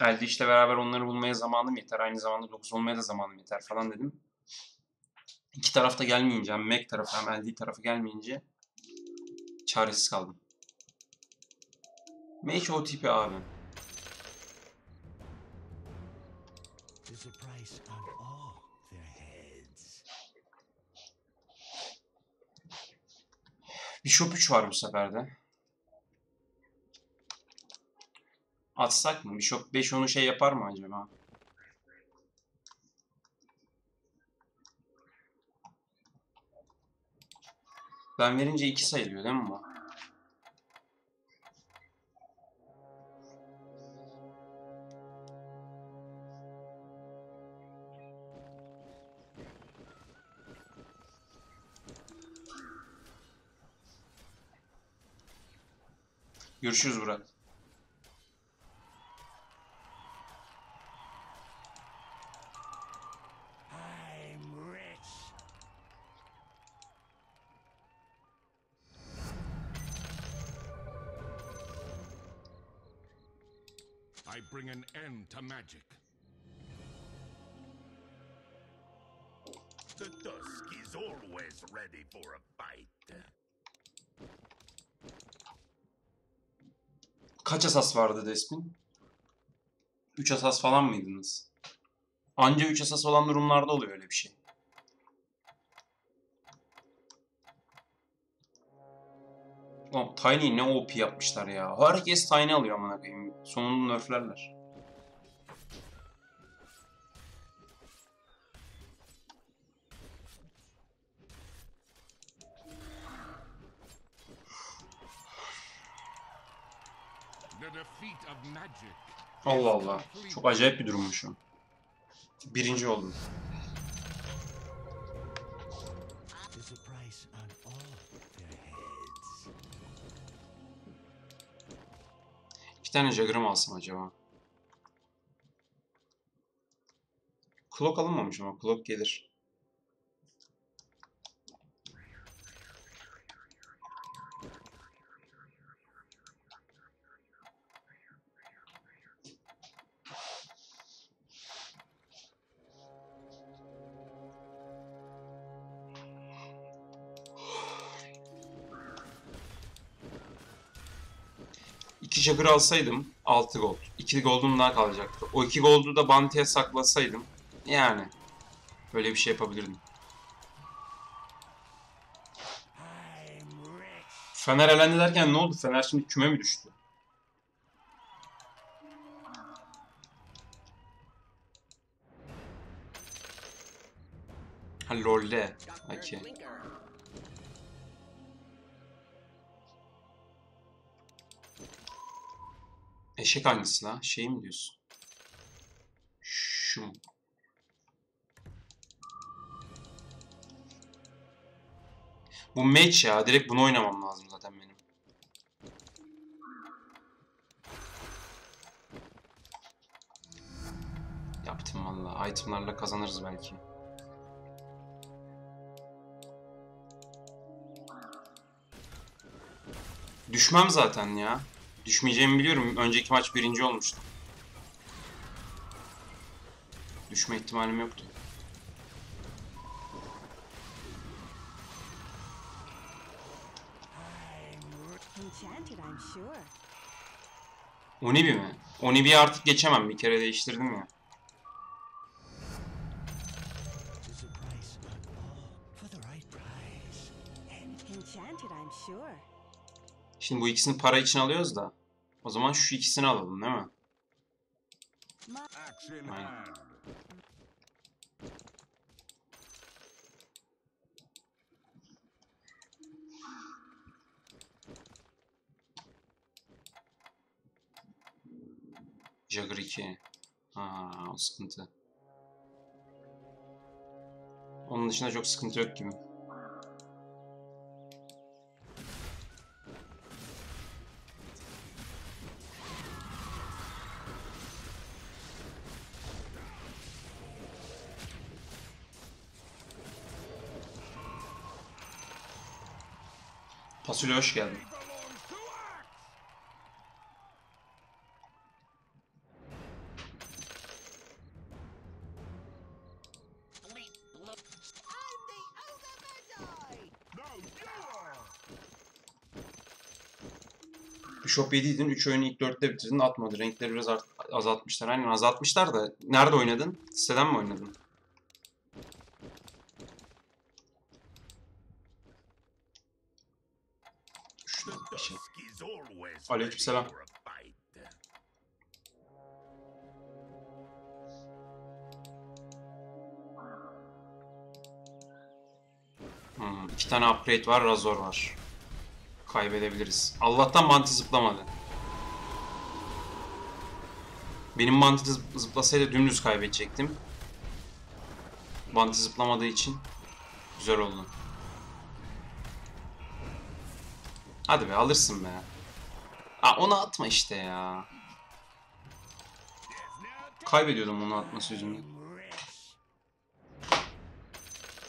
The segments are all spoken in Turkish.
Elde işte beraber onları bulmaya zamanım yeter. Aynı zamanda 9 olmaya da zamanım yeter falan dedim. İki tarafta gelmeyince hem Mac tarafı hem LD tarafı gelmeyince çaresiz kaldım. Mage OTP abi. Heads. Bishop 3 var bu sefer de. Atsak mı? Bishop 5 onu şey yapar mı acaba? Ben verince 2 sayılıyor değil mi bu? Görüşürüz Burak. I bring an end to magic. The Dusk is always ready for a fight. Kaç asas vardı Despin? 3 asas falan mıydınız? Anca 3 asas olan durumlarda oluyor öyle bir şey. Oğlum Tiny'yi ne OP yapmışlar ya. Herkes Tiny alıyor amına koyayım. Sonunu nerflerler. The defeat of magic. Allah Allah. Çok acayip bir durummuş şu. Birinci oldum. İki tane Jagger'ı mı alsam acaba? Clock alınmamış ama Clock gelir. İki Jagger alsaydım 6 gold. 2 gold'um daha kalacaktı. O 2 gold'u da Bounty'ye saklasaydım yani böyle bir şey yapabilirdim. Fener elendi derken ne oldu? Fener şimdi küme mi düştü? Ha LoL'de. Okey. Eşek hangisi la? Şey mi diyorsun? Şu? Bu match ya. Direkt bunu oynamam lazım zaten benim. Yaptım valla. Itemlarla kazanırız belki. Düşmem zaten ya. Düşmeyeceğimi biliyorum. Önceki maç birinci olmuştum. Düşme ihtimalim yoktu. Onibi mi? Onibi'yi artık geçemem. Bir kere değiştirdim ya. Şimdi bu ikisini para için alıyoruz da. O zaman şu ikisini alalım değil mi? Aynen. Jagger 2. Ha, o sıkıntı. Onun dışında çok sıkıntı yok gibi. Fasulye hoş geldin. Bishop 7'ydin. 3 oyunu ilk 4'te bitirdin. Atmadı. Renkleri biraz azaltmışlar. Aynen azaltmışlar da. Nerede oynadın? Siteden mi oynadın? Aleykümselam. Hmm, iki tane upgrade var. Razor var. Kaybedebiliriz. Allah'tan manti zıplamadı. Benim manti zıp- zıplasaydı dümdüz kaybedecektim. Manti zıplamadığı için güzel oldu. Hadi be alırsın be. Aa onu atma işte ya. Kaybediyordum onu atması yüzünden.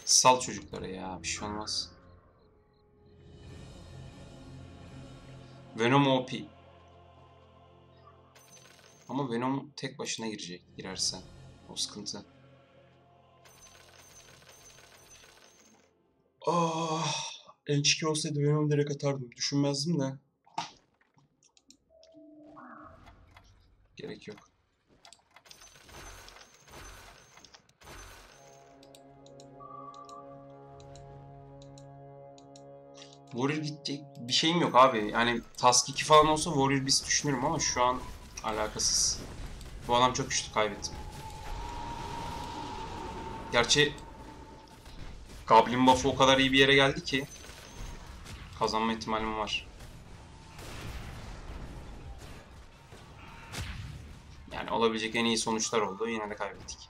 Sal çocukları ya bir şey olmaz. Venom OP. Ama Venom tek başına girecek girerse. O sıkıntı. Ah, N2 olsaydı Venom direkt atardım. Düşünmezdim de. Gerek yok. Warrior gidecek bir şeyim yok abi. Yani Task 2 falan olsa Warrior Beast düşünürüm ama şu an alakasız. Bu adam çok güçlü kaybettim. Gerçi Goblin buff'ı o kadar iyi bir yere geldi ki kazanma ihtimalim var. Olabilecek en iyi sonuçlar oldu. Yine de kaybettik.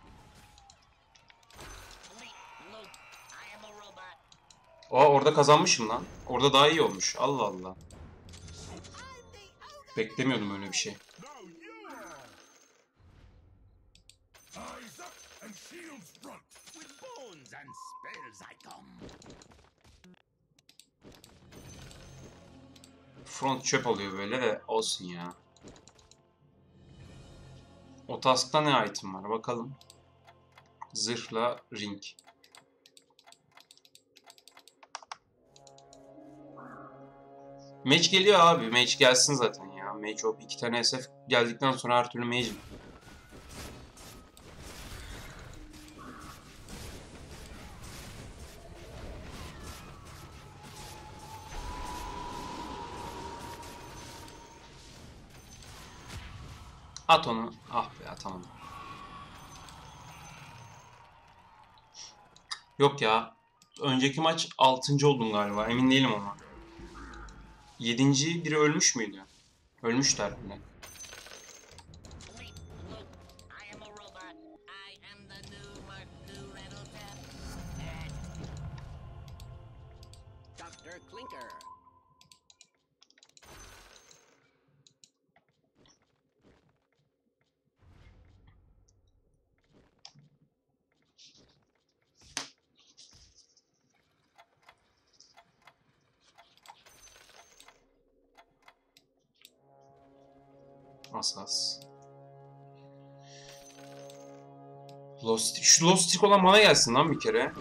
Aa orada kazanmışım lan. Orada daha iyi olmuş. Allah Allah. Beklemiyordum öyle bir şey. Front çöp oluyor böyle de olsun ya. O task'ta ne item var bakalım. Zırhla ring. Mage geliyor abi. Mage gelsin zaten ya. Mage hop. iki tane SF geldikten sonra her türlü mage. At onu. Ah be atamadım. Yok ya. Önceki maç 6. oldum galiba. Emin değilim ama. 7. biri ölmüş müydü? Ölmüşler bile. Asas. Lost Şu Lost Trick olan bana gelsin lan bir kere.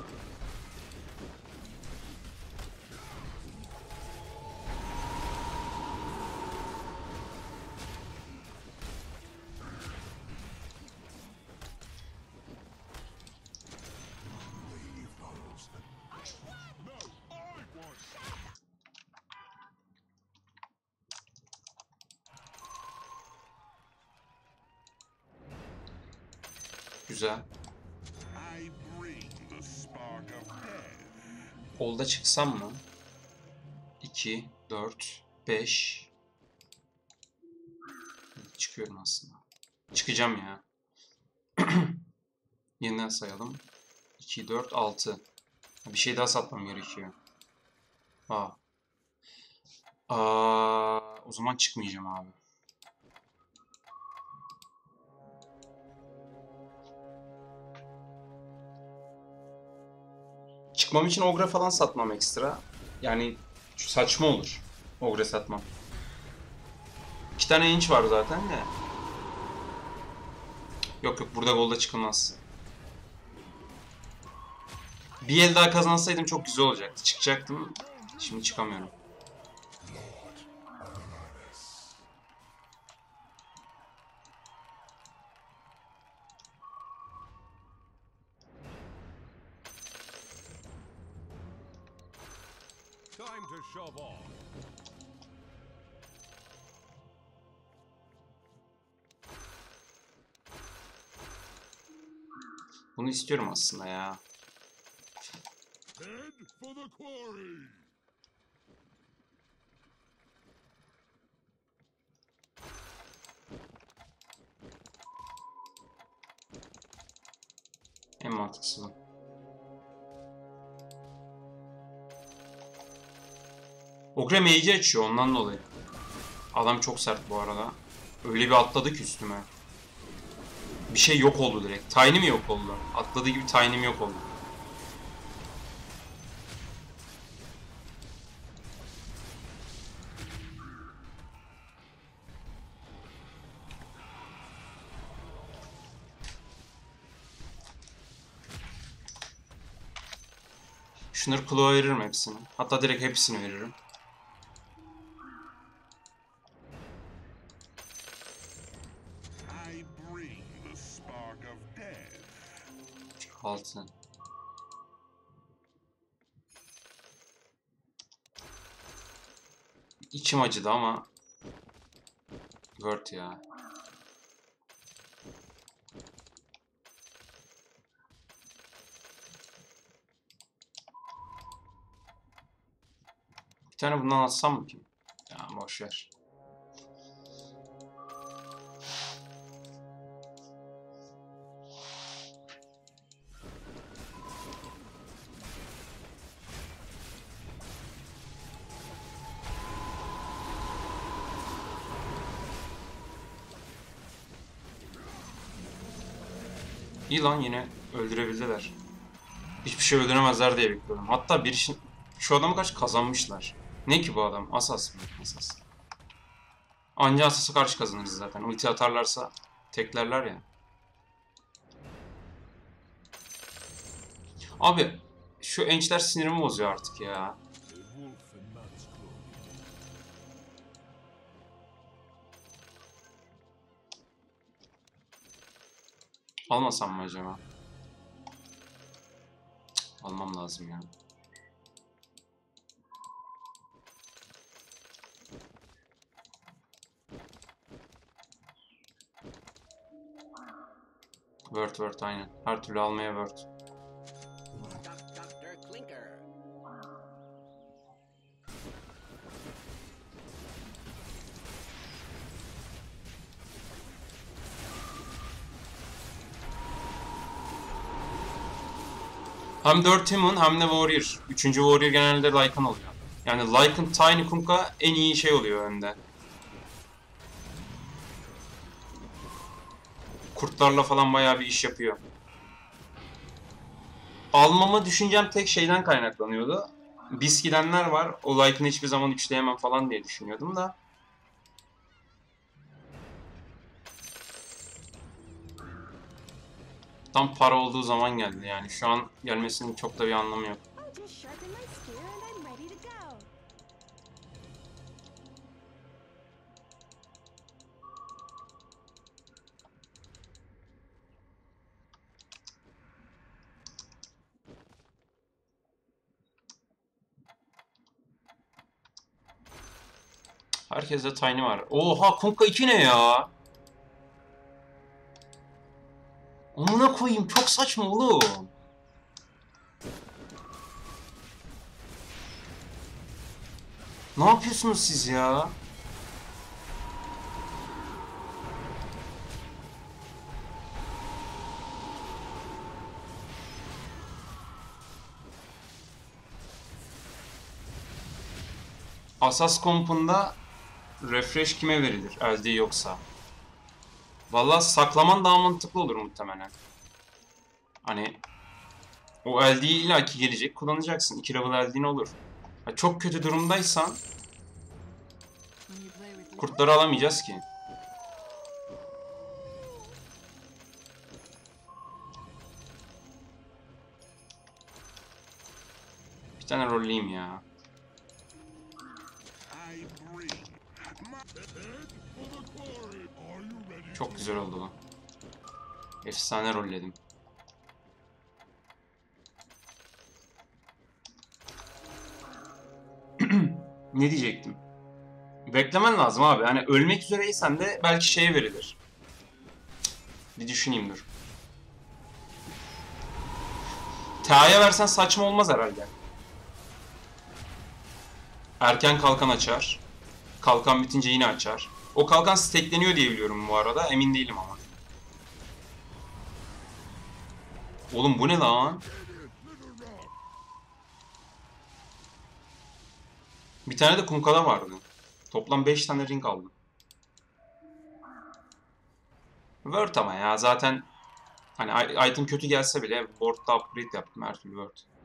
Çıksam mı? 2, 4, 5. Çıkıyorum aslında. Çıkacağım ya. Yeniden sayalım. 2, 4, 6. Bir şey daha satmam gerekiyor. Aa. Aa, o zaman çıkmayacağım abi. Çıkmam için ogre falan satmam ekstra. Yani saçma olur. Ogre satmam. İki tane inç var zaten de. Yok yok burada golda çıkılmaz. Bir el daha kazansaydım çok güzel olacaktı. Çıkacaktım. Şimdi çıkamıyorum. İstiyorum aslında ya. En mantıklısı bu. Ogre mage'i açıyor ondan dolayı. Adam çok sert bu arada. Öyle bir atladı ki üstüme. Bir şey yok oldu direkt. Tiny mi yok oldu? Atladığı gibi Tiny'm yok oldu. Şunları kulağa veririm hepsini. Hatta direkt hepsini veririm. İçim acıdı ama Word ya. Bir tane bundan atsam mı ki? Ya boş İyi lan yine öldürebildiler. Hiçbir şey öldüremezler diye bekliyordum. Hatta bir işin... Şu adamı kaç kazanmışlar. Ne ki bu adam? Asas mı? Asas. Anca Asas'a karşı kazanırız zaten. Ulti atarlarsa teklerler ya. Abi şu ençler sinirimi bozuyor artık ya. Almasam mı acaba? Cık, Almam lazım ya. Word word aynen. Her türlü almaya word. Hem 4 Timon hem de Warrior. Üçüncü Warrior genelde Lycan oluyor. Yani Lycan Tiny Kunk'a en iyi şey oluyor önde. Kurtlarla falan bayağı bir iş yapıyor. Almama düşüncem tek şeyden kaynaklanıyordu. Bis gidenler var. O Lycan'ı hiçbir zaman üçleyemem falan diye düşünüyordum da. Tam para olduğu zaman geldi yani. Şu an gelmesinin çok da bir anlamı yok. Herkeste Tiny var. Oha Kunkka 2 ne ya? Amına koyayım çok saçma oğlum. Ne yapıyorsunuz siz ya? Asas kompunda refresh kime verilir LD yoksa? Vallahi saklaman daha mantıklı olur muhtemelen. Hani o LD illaki gelecek kullanacaksın. 2 level LD'in olur. Ha, çok kötü durumdaysan kurtları alamayacağız ki. Bir tane rolleyim ya. I bring my Head for the quarry. Are you ready? Çok güzel oldu bu. Efsane rolledim. Ne diyecektim? Beklemen lazım abi. Hani ölmek üzereysen de belki şeye verilir. Bir düşüneyim dur. T'ye versen saçma olmaz herhalde. Erken kalkan açar. Kalkan bitince yine açar. O kalkan stackleniyor diye biliyorum bu arada. Emin değilim ama. Oğlum bu ne lan? Bir tane de kumkala vardı. Toplam 5 tane ring aldım. Word ama ya zaten hani item kötü gelse bile board'da upgrade yaptım her türlü Word.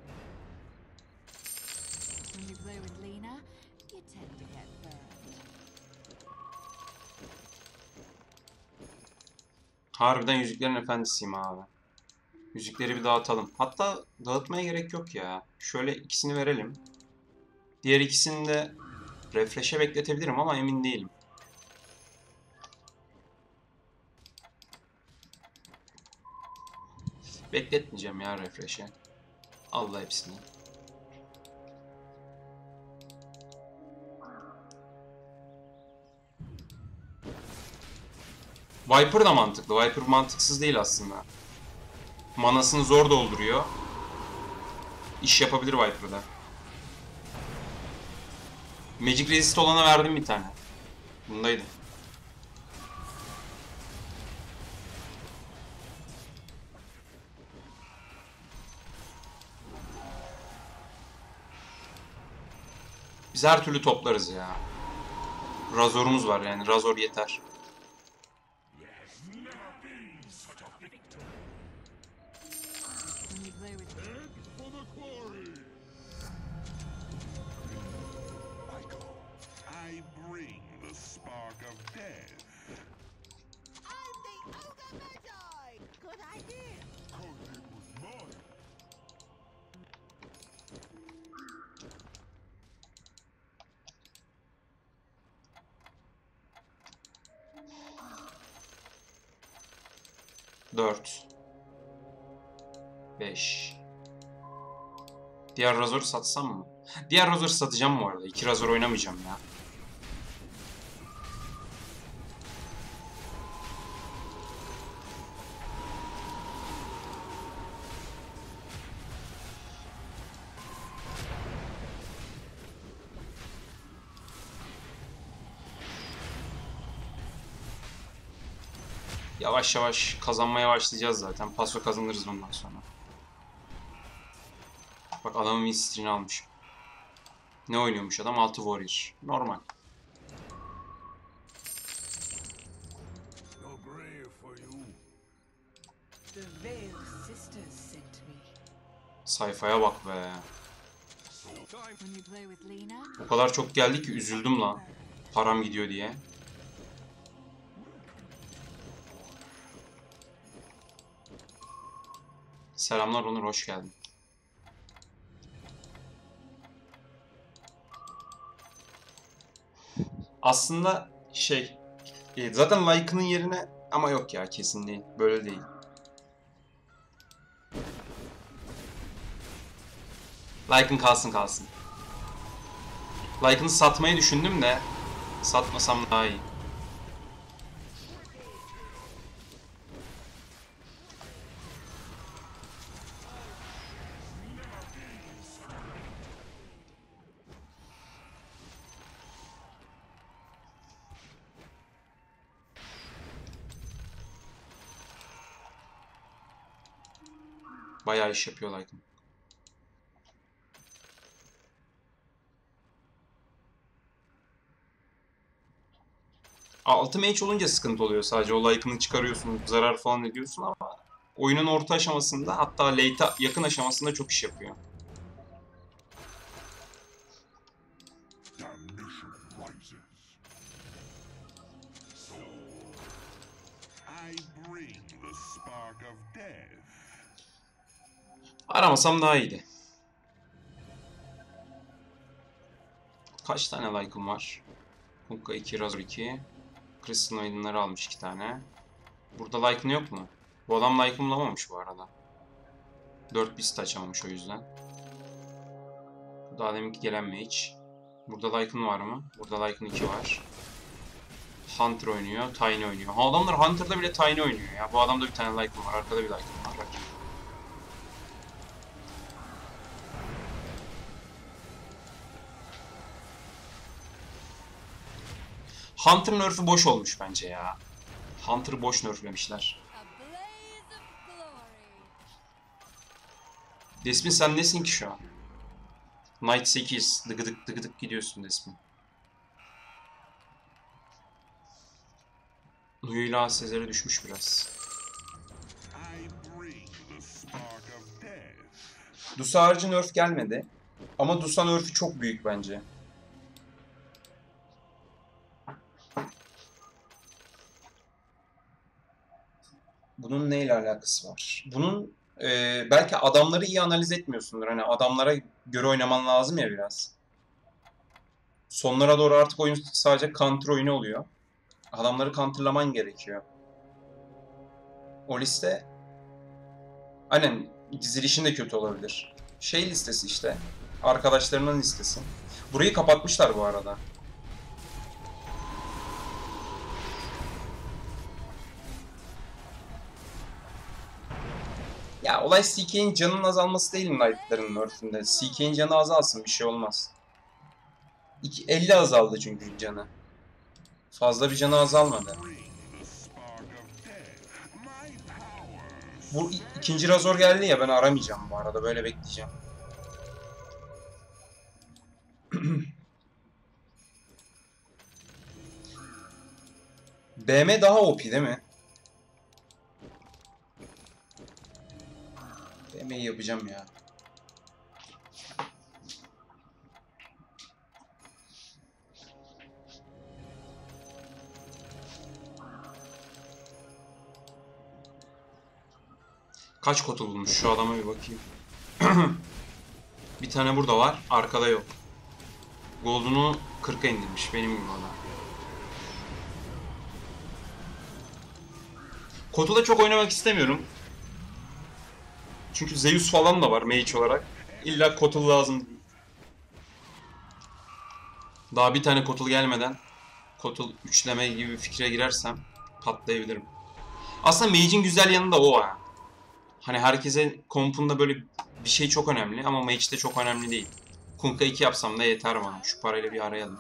Harbiden Yüzüklerin Efendisi'yim abi. Yüzükleri bir dağıtalım. Hatta dağıtmaya gerek yok ya. Şöyle ikisini verelim. Diğer ikisini de refresh'e bekletebilirim ama emin değilim. Bekletmeyeceğim ya refresh'e. Allah hepsini. Viper da mantıklı. Viper mantıksız değil aslında. Manasını zor dolduruyor. İş yapabilir Viper'da. Magic Resist olana verdim bir tane. Bundaydı. Biz her türlü toplarız ya. Razor'umuz var yani. Razor yeter. Of death. Dört. Beş. Diğer Razor'u satsam mı? Diğer Razor'u satacağım bu arada. İki Razor oynamayacağım ya. Yavaş yavaş kazanmaya başlayacağız zaten. Paso kazanırız ondan sonra. Bak adamın win almış. Ne oynuyormuş adam? 6 warrior. Normal. Sayfaya bak be. O kadar çok geldi ki üzüldüm lan. Param gidiyor diye. Selamlar Onur, hoş geldin. Aslında şey, e, zaten like'ının yerine ama yok ya kesin değil. Böyle değil. Like'ın kalsın kalsın. Like'ını satmayı düşündüm de satmasam daha iyi. Bayağı iş yapıyor Like'ın. Altı mage olunca sıkıntı oluyor sadece. O like'ını çıkarıyorsun, zarar falan ediyorsun ama oyunun orta aşamasında hatta late'e yakın aşamasında çok iş yapıyor. Aramasam daha iyiydi. Kaç tane like'ım var? Punk'a 2, Razor 2. Crystal Maiden'ları almış 2 tane. Burada like'ın yok mu? Bu adam like'ını bulamamış bu arada. 4 bist açamamış o yüzden. Daha deminki gelen mage. Burada Lycan var mı? Burada Lycan 2 var. Hunter oynuyor, Tiny oynuyor. Ha adamlar Hunter'da bile Tiny oynuyor ya. Bu adamda bir tane Lycan var, arkada bir Lycan var. Bak. Hunter nerf'ü boş olmuş bence ya. Hunter'ı boş nerflemişler. Desmin sen nesin ki şu an? Knight 8. Dıgıdık dıgıdık gidiyorsun Desmin. Nuyla Sezer'e düşmüş biraz. Dusa harici nerf gelmedi. Ama Dusa nerf'i çok büyük bence. Bunun neyle alakası var? Bunun e, belki adamları iyi analiz etmiyorsundur. Hani adamlara göre oynaman lazım ya biraz. Sonlara doğru artık oyun sadece counter oyunu oluyor. Adamları counterlaman gerekiyor. O liste Aynen dizilişin de kötü olabilir. Şey listesi işte. Arkadaşlarının listesi. Burayı kapatmışlar bu arada. Olay CK'in canının azalması değil Knight'ların nerf'ünde. CK'in canı azalsın bir şey olmaz. İki- 50 azaldı çünkü canı. Fazla bir canı azalmadı. Bu ikinci razor geldi ya ben aramayacağım bu arada böyle bekleyeceğim. BM daha OP değil mi? BM'yi yapacağım ya. Kaç kotu bulmuş şu adama bir bakayım. bir tane burada var, arkada yok. Gold'unu 40'a indirmiş benim gibi adam. Kotu da çok oynamak istemiyorum. Çünkü Zeus falan da var mage olarak. İlla Kotul lazım. Daha bir tane Kotul gelmeden Kotul üçleme gibi bir fikre girersem patlayabilirim. Aslında mage'in güzel yanı da o ha. Hani herkese kompunda böyle bir şey çok önemli ama mage'de çok önemli değil. Kunkka 2 yapsam da yeter bana. Şu parayla bir arayalım.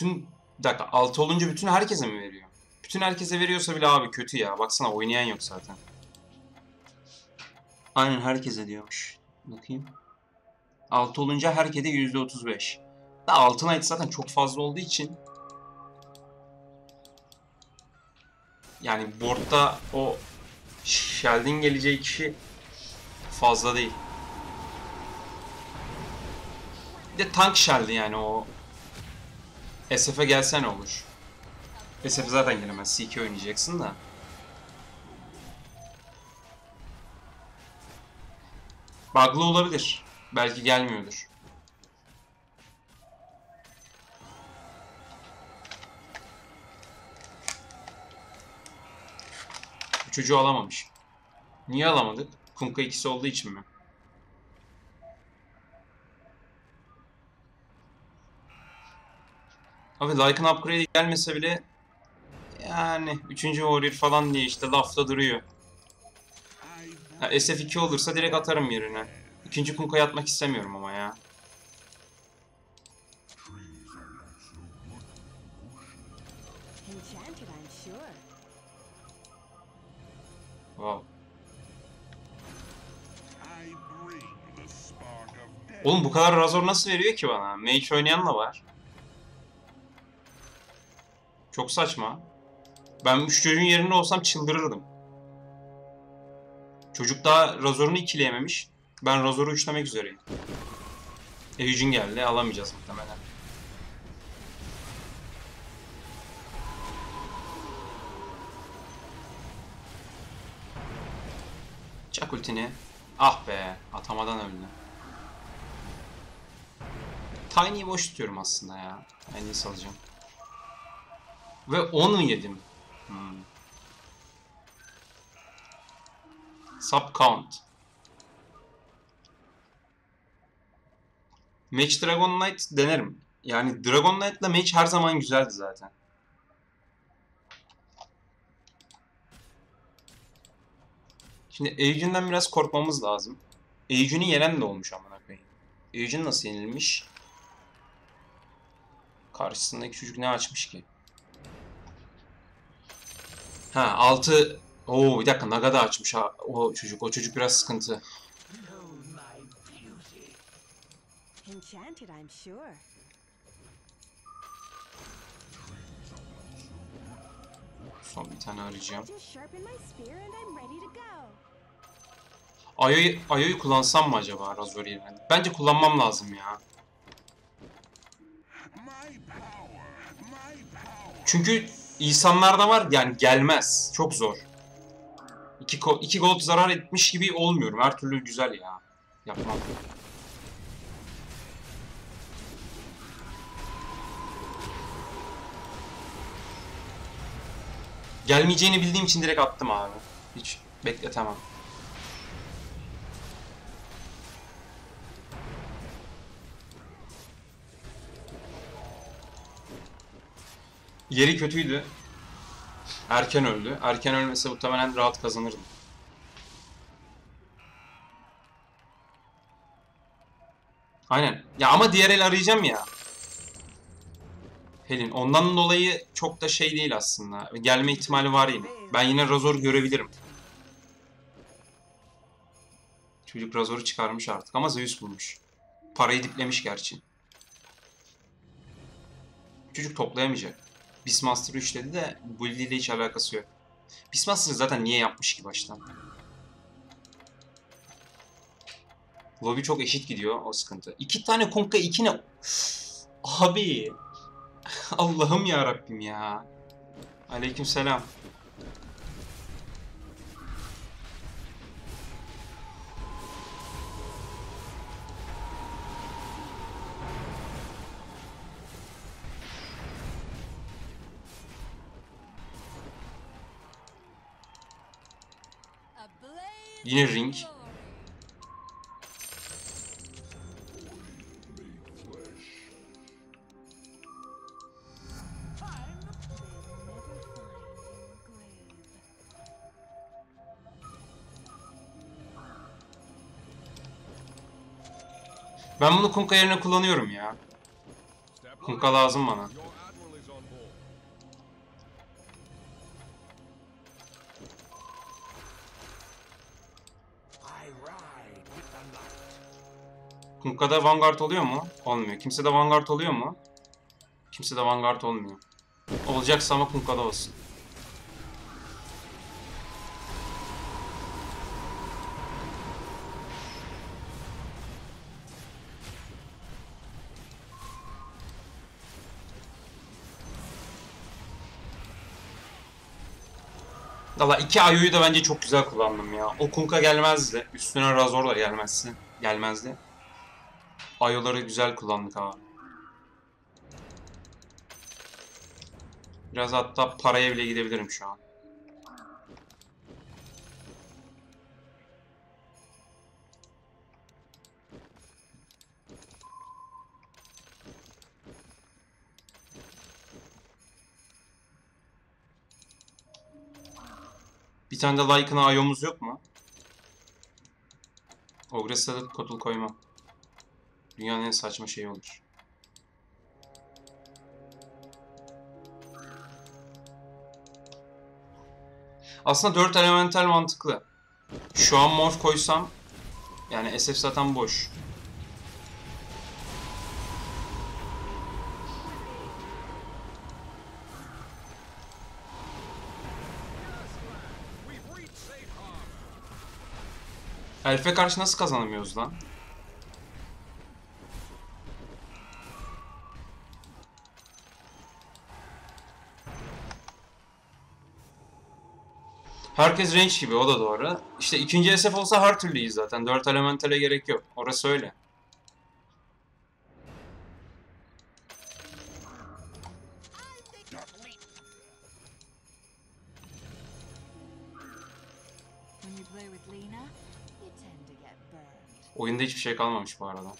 Bütün dakika 6 olunca bütün herkese mi veriyor? Bütün herkese veriyorsa bile abi kötü ya. Baksana oynayan yok zaten. Aynen herkese diyormuş. Bakayım. 6 olunca herkese %35. Da altın ayet zaten çok fazla olduğu için yani board'da o Sheldon geleceği kişi fazla değil. Bir de tank Sheldon yani o SF'e gelsen olur. SF zaten gelemez. CK oynayacaksın da. Bug'lı olabilir. Belki gelmiyordur. Bu çocuğu alamamış. Niye alamadık? Kunkka ikisi olduğu için mi? Abi Lycan upgrade gelmese bile yani 3. warrior falan diye işte lafta duruyor. Ha, SF2 olursa direkt atarım yerine. İkinci Kunka'ya atmak istemiyorum ama ya. Wow. Oğlum bu kadar Razor nasıl veriyor ki bana? Mage oynayan da var. Çok saçma. Ben şu çocuğun yerinde olsam çıldırırdım. Çocuk daha Razor'unu ikileyememiş. Ben Razor'u üçlemek üzereyim. Eugene geldi. Alamayacağız muhtemelen. Çak ultini. Ah be. Atamadan öldü. Tiny'yi boş tutuyorum aslında ya. Tiny'yi salacağım. Ve 10 mu yedim? Hmm. Sub count. Match Dragon Knight denerim. Yani Dragon Knight'la match her zaman güzeldi zaten. Şimdi Eugene biraz korkmamız lazım. Eugene'i yenen de olmuş amına koyayım. Eugene nasıl yenilmiş? Karşısındaki çocuk ne açmış ki? Ha 6 Oo bir dakika Naga da açmış ha o çocuk. O çocuk biraz sıkıntı. Enchanted, I'm sure. Son bir tane arayacağım. Ayo'yu Ayo'yu kullansam mı acaba Razor yerine? Bence kullanmam lazım ya. Çünkü insanlarda var yani gelmez. Çok zor. 2 iki, iki gold zarar etmiş gibi olmuyorum. Her türlü güzel ya. Yapmam. Gelmeyeceğini bildiğim için direkt attım abi. Hiç bekletemem. Yeri kötüydü. Erken öldü. Erken ölmese muhtemelen rahat kazanırdım. Aynen. Ya ama diğer el arayacağım ya. Helin. Ondan dolayı çok da şey değil aslında. Gelme ihtimali var yine. Ben yine Razor görebilirim. Çocuk Razor'u çıkarmış artık ama Zeus bulmuş. Parayı diplemiş gerçi. Çocuk toplayamayacak. Beastmaster 3 dedi de Bully ile hiç alakası yok. Beastmaster zaten niye yapmış ki baştan? Lobby çok eşit gidiyor o sıkıntı. İki tane konka iki ne? Abi. Allah'ım ya Rabbim ya. Aleyküm selam. Yine ring. Ben bunu Kunka yerine kullanıyorum ya. Kunka lazım bana. Light. Kunka'da Vanguard oluyor mu? Olmuyor. Kimse de Vanguard oluyor mu? Kimse de Vanguard olmuyor. Olacaksa ama Kunka'da olsun. Valla iki Ayo'yu da bence çok güzel kullandım ya. O Kunka gelmezdi. Üstüne Razor da gelmezdi. Gelmezdi. Ayo'ları güzel kullandık abi. Biraz hatta paraya bile gidebilirim şu an. Bir tane de Lycan'a ayomuz yok mu? Ogress'e de kotul koymam. Dünyanın en saçma şeyi olur. Aslında 4 elemental mantıklı. Şu an morph koysam yani SF zaten boş. Elf'e karşı nasıl kazanamıyoruz lan? Herkes range gibi o da doğru. İşte ikinci SF olsa her türlü zaten. Dört elementale gerek yok. Orası öyle. Oyunda hiçbir şey kalmamış bu arada.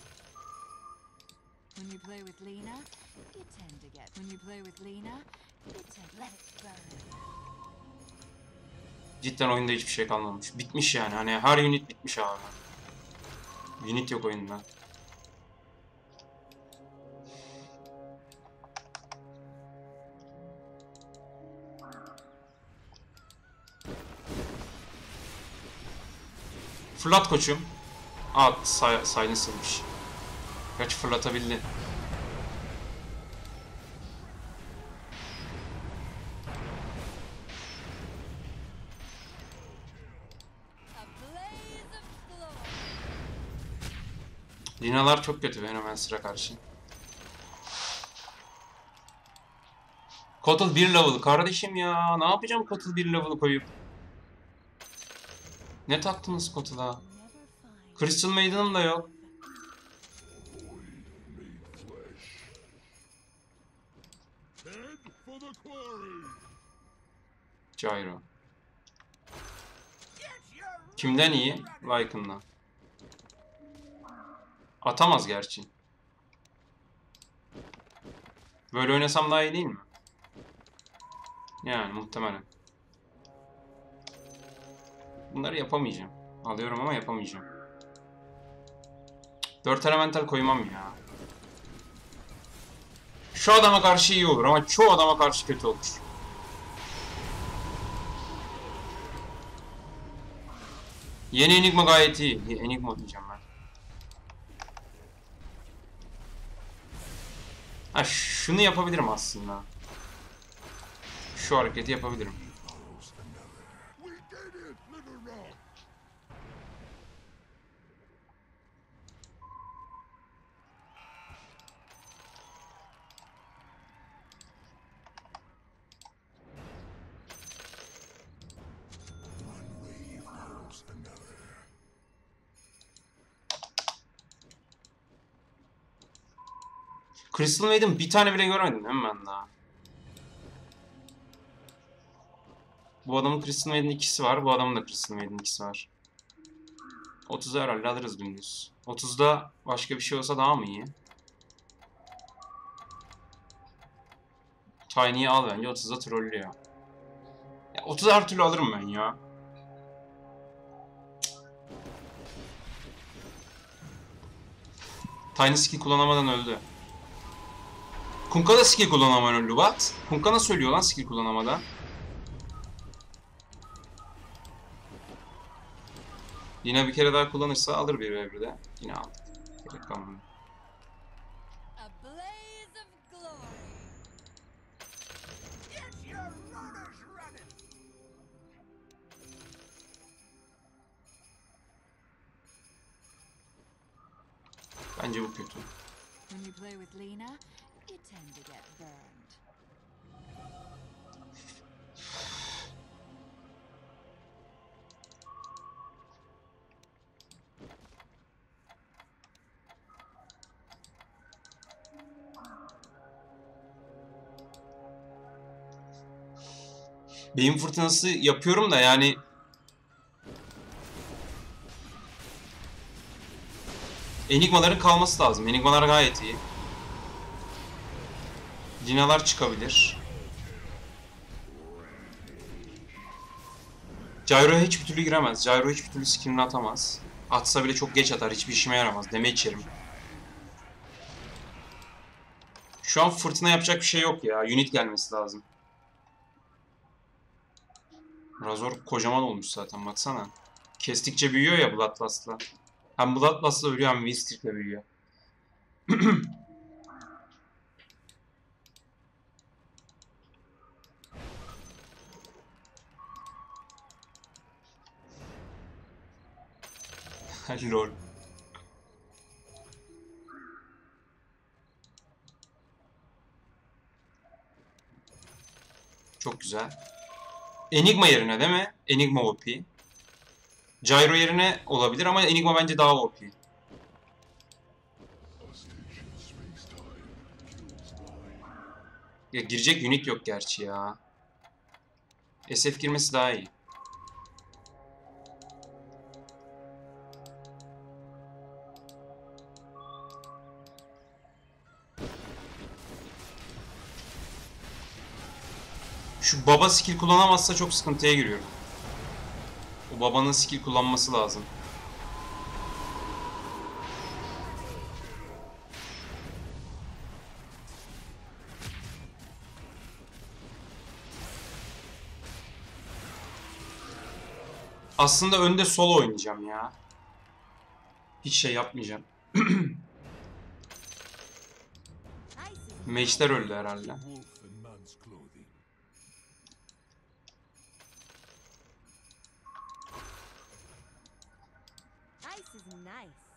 Cidden oyunda hiçbir şey kalmamış. Bitmiş yani. Hani her unit bitmiş abi. Unit yok oyunda. Fırlat koçum. Aa, say silencer'mış. Kaç fırlatabildi. A blaze of glory. Linalar çok kötü sıra karşı. Kotal 1 level kardeşim ya. Ne yapacağım Kotal 1 level koyup? Ne taktınız find Crystal Maiden'ım da yok. Gyro. Kimden iyi? Lycan'dan. Atamaz gerçi. Böyle oynasam daha iyi değil mi? Yani muhtemelen. Bunları yapamayacağım. Alıyorum ama yapamayacağım. 4 elemental koymam ya. Şu adama karşı iyi olur ama çoğu adama karşı kötü olur. Yeni Enigma gayet iyi. Enigma diyeceğim ben. Ha şunu yapabilirim aslında. Şu hareketi yapabilirim. Crystal Maiden bir tane bile görmedim değil mi ben daha? Bu adamın Crystal Maiden ikisi var. Bu adamın da Crystal Maiden ikisi var. 30'da herhalde alırız dümdüz. 30'da başka bir şey olsa daha mı iyi? Tiny'yi al bence 30'da trollüyor. Ya 30'da her türlü alırım ben ya. Tiny skill kullanamadan öldü. Kunka da skill kullanamadan öldü what? Kunka nasıl ölüyor lan skill kullanamadan? Yine bir kere daha kullanırsa alır bir ve bir de. Yine aldı. Gerek kalmadı. Bence bu kötü. You tend to get burned. Beyin fırtınası yapıyorum da yani Enigmaların kalması lazım. Enigmalar gayet iyi. Dinalar çıkabilir. Gyro hiçbir türlü giremez. Gyro hiçbir türlü skillini atamaz. Atsa bile çok geç atar. Hiçbir işime yaramaz. Deme içerim. Şu an fırtına yapacak bir şey yok ya. Unit gelmesi lazım. Razor kocaman olmuş zaten baksana. Kestikçe büyüyor ya Bloodlust'la. Hem Bloodlust'la ölüyor hem Winstreak'le büyüyor. Lol. Çok güzel. Enigma yerine değil mi? Enigma OP. Gyro yerine olabilir ama Enigma bence daha OP. Ya girecek unit yok gerçi ya. SF girmesi daha iyi. Baba skill kullanamazsa çok sıkıntıya giriyorum. O babanın skill kullanması lazım. Aslında önde solo oynayacağım ya. Hiç şey yapmayacağım. Mage'ler öldü herhalde. Nice.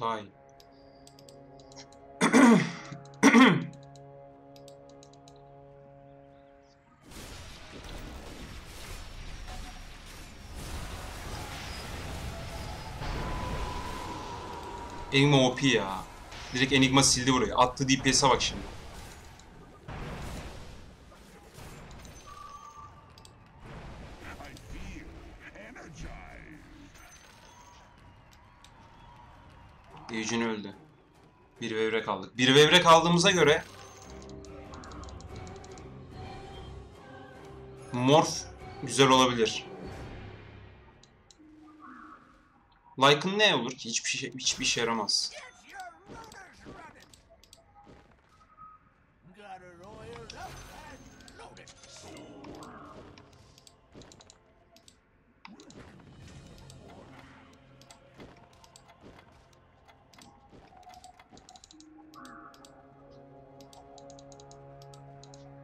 Daha Enigma OP ya. Direkt Enigma sildi burayı. Attığı DPS'e bak şimdi. Eugene öldü. Bir vevre kaldık. Bir vevre kaldığımıza göre Morph güzel olabilir. Like'ın ne olur ki? Hiçbir şey hiçbir işe yaramaz.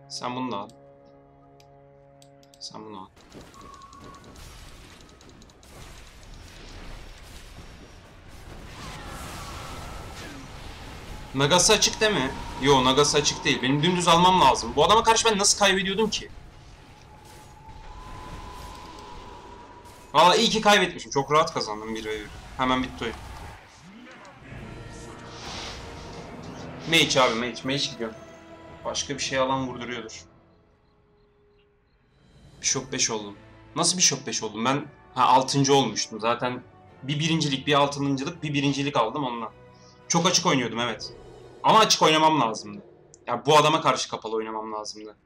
Sen bunu da al. Sen bunu al. Nagası açık değil mi? Yo Nagası açık değil. Benim dümdüz almam lazım. Bu adama karşı ben nasıl kaybediyordum ki? Valla iyi ki kaybetmişim. Çok rahat kazandım bir ve bir. Hemen bitti oyun. Mage abi Mage. Mage gidiyorum. Başka bir şey alan vurduruyordur. Bishop 5 oldum. Nasıl Bishop 5 oldum? Ben ha 6. olmuştum. Zaten bir birincilik, bir altıncılık, bir birincilik aldım onunla. Çok açık oynuyordum evet. Ama açık oynamam lazımdı. Ya bu adama karşı kapalı oynamam lazımdı.